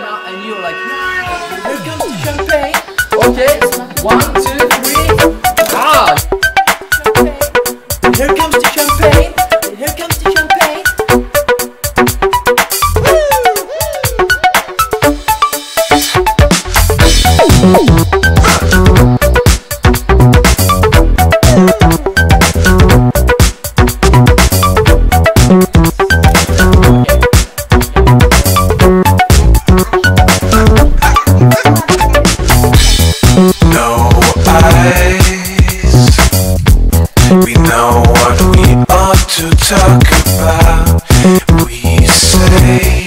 and you're like, here comes the champagne. Okay, one, two, three. Ah! Here comes the champagne. Here comes the champagne. no talk about. We say,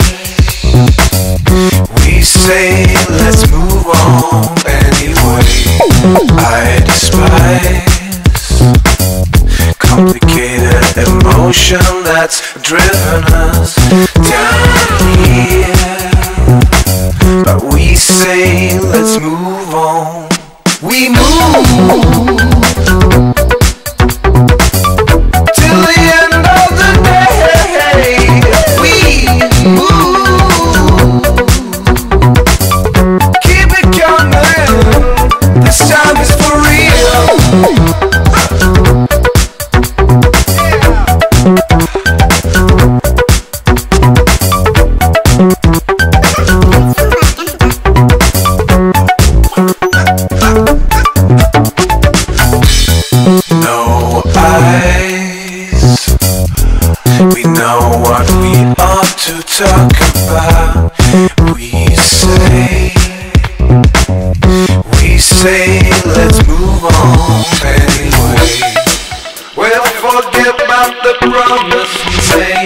we say, let's move on anyway. I despise complicated emotion that's driven us down here. But we say, let's move on. We move to talk about. We say, we say, let's move on anyway. Well, forget about the promise we say.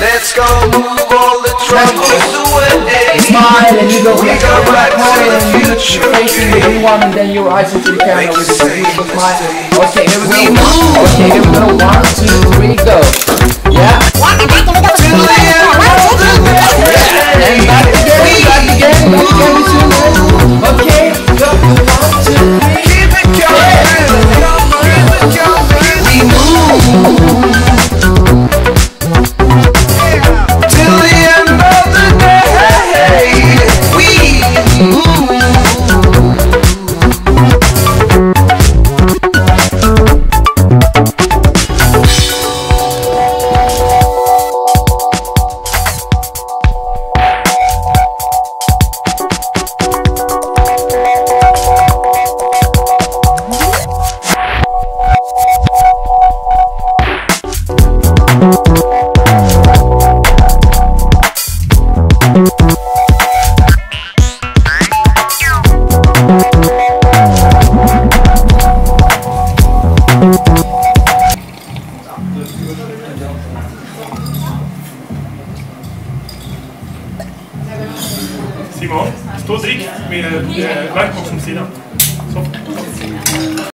Let's go move all the troubles away. Smile and you go We go back to the future. everyone and then your eyes into the camera with a smile. Okay, here we go. move. Okay, here we go. One, two, three, go. Simon, stoß ich mit äh, äh Leitboxen Sina. So.